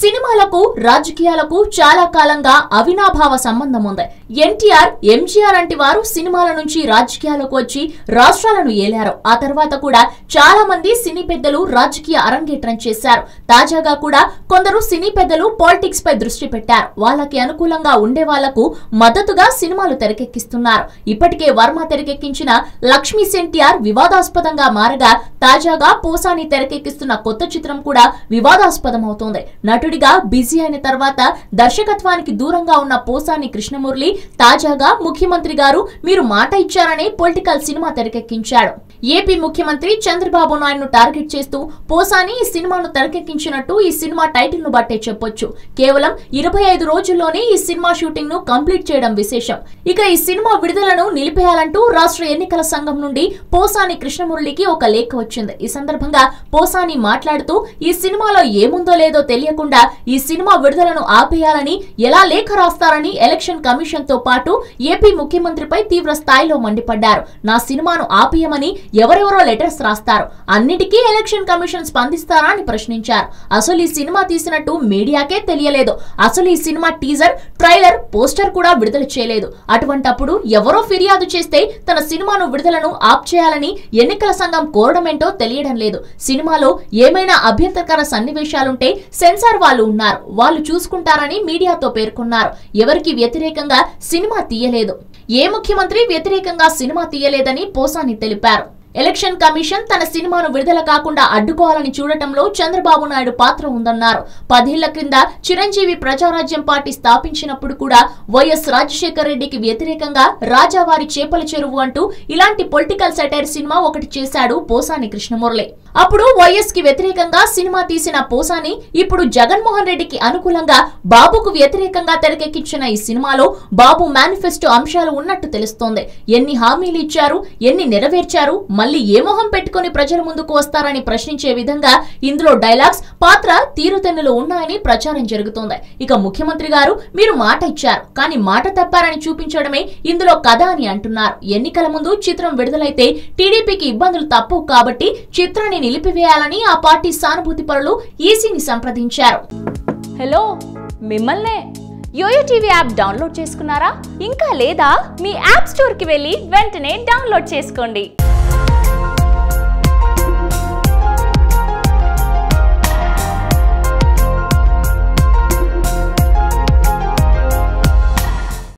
సినిమాలకు రాజకీయాలకు చాలా కాలంగా అవినాభావ సంబంధం ఉంది. ఎన్టీఆర్ ఎంజీఆర్ వంటి వారు సినిమాల నుంచి రాజకీయాలకు వచ్చి రాష్ట్రాలను ఏలారు. ఆ తర్వాత కూడా చాలా మంది సినీ పెద్దలు రాజకీయ అరంగేట్రం చేశారు. తాజాగా కూడా కొందరు సినీ పెద్దలు పాలిటిక్స్ పై దృష్టి పెట్టారు. వాళ్ళకి అనుకూలంగా ఉండే వాళ్ళకు మద్దతుగా సినిమాలు తెరకెక్కిస్తున్నారు. ఇప్పటికే వర్మ తెరకెక్కించిన లక్ష్మీ ఎన్టీఆర్ వివాదాస్పదంగా మారగా తాజాగా పోసాని తెరకెక్కిస్తున్న కొత్త చిత్రం కూడా వివాదాస్పదమవుతోంది. నటుడిగా బిజీ అయిన తర్వాత దర్శకత్వానికి దూరంగా ఉన్న పోసాని కృష్ణమురళి తాజాగా ముఖ్యమంత్రి గారు మీరు మాట ఇచ్చారని పొలిటికల్ సినిమా తెరకెక్కించాడు. ఏపీ ముఖ్యమంత్రి చంద్రబాబు నాయుడును టార్గెట్ చేస్తూ పోసాని ఈ సినిమాను తెరకెక్కించినట్టు ఈ సినిమా టైటిల్ను బట్టే చెప్పొచ్చు. కేవలం ఇరవై ఐదు రోజుల్లోనే ఈ సినిమా షూటింగ్ను కంప్లీట్ చేయడం విశేషం. ఇక ఈ సినిమా విడుదలను నిలిపేయాలంటూ రాష్ట్ర ఎన్నికల సంఘం నుండి పోసాని కృష్ణమురళికి ఒక లేఖ వచ్చింది. ఈ సందర్భంగా పోసాని మాట్లాడుతూ ఈ సినిమాలో ఏముందో లేదో తెలియకుండా ఈ సినిమా విడుదలను ఆపేయాలని ఎలా లేఖ రాస్తారని ఎలక్షన్ కమిషన్తో పాటు ఏపీ ముఖ్యమంత్రిపై తీవ్ర స్థాయిలో మండిపడ్డారు. నా సినిమాను ఆపేయమని ఎవరెవరో లెటర్స్ రాస్తారు. అన్నిటికీ ఎలక్షన్ కమిషన్ స్పందిస్తారా అని ప్రశ్నించారు. అసలు ఈ సినిమా తీసినట్టు మీడియాకే తెలియలేదు. అసలు ఈ సినిమా టీజర్ ట్రైలర్ పోస్టర్ కూడా విడుదల చేయలేదు. అటువంటప్పుడు ఎవరో ఫిర్యాదు చేస్తే తన సినిమాను విడుదలను ఆప్ చేయాలని ఎన్నికల సంఘం కోరడమేంటో తెలియడం లేదు. సినిమాలో ఏమైనా అభ్యంతరకర సన్నివేశాలుంటే సెన్సార్ వాళ్ళు ఉన్నారు. వాళ్ళు చూసుకుంటారని మీడియాతో పేర్కొన్నారు. ఎవరికి వ్యతిరేకంగా సినిమా తీయలేదు. ఏ ముఖ్యమంత్రి వ్యతిరేకంగా సినిమా తీయలేదని పోసాని తెలిపారు. ఎలక్షన్ కమిషన్ తన సినిమాను విడుదల కాకుండా అడ్డుకోవాలని చూడటంలో చంద్రబాబు నాయుడు పాత్ర ఉందన్నారు. పదేళ్ళ క్రింద చిరంజీవి ప్రజారాజ్యం పార్టీ స్థాపించినప్పుడు కూడా వైఎస్ రాజశేఖర రెడ్డికి వ్యతిరేకంగా రాజావారి చేపల చెరువు అంటూ ఇలాంటి పొలిటికల్ సెటైర్ సినిమా ఒకటి చేశాడు పోసాని కృష్ణమురళి. అప్పుడు వైఎస్కి వ్యతిరేకంగా సినిమా తీసిన పోసాని ఇప్పుడు జగన్మోహన్ రెడ్డికి అనుకూలంగా బాబుకు వ్యతిరేకంగా తెరకెక్కించిన ఈ సినిమాలో బాబు మేనిఫెస్టో అంశాలు ఉన్నట్టు తెలుస్తోంది. ఎన్ని హామీలు ఇచ్చారు? ఎన్ని నెరవేర్చారు? మళ్ళీ ఏ మొహం పెట్టుకుని ప్రజల ముందుకు వస్తారని ప్రశ్నించే విధంగా ఇందులో డైలాగ్స్ పాత్ర తీరుతెన్నులు ఉన్నాయని ప్రచారం జరుగుతోంది. ఇక ముఖ్యమంత్రి గారు మీరు మాట ఇచ్చారు కానీ మాట తప్పారని చూపించడమే ఇందులో కథ అని అంటున్నారు. ఎన్నికల ముందు చిత్రం విడుదలైతే టీడీపీకి ఇబ్బందులు తప్పవు కాబట్టి చిత్రాన్ని నిలిపివేయాలని ఆ పార్టీ సానుభూతి పరులు ఈసీని సంప్రదించారు. హలో మిమ్మల్నే యోయో టీవీ యాప్ డౌన్లోడ్ చేసుకున్నారా? ఇంకా లేదా మీ యాప్ స్టోర్కి వెళ్ళి వెంటనే డౌన్లోడ్ చేసుకోండి.